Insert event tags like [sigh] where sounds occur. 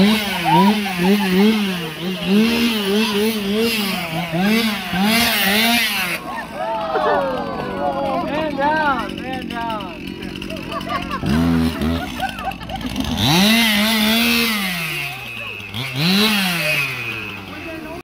Man down, man down. [laughs]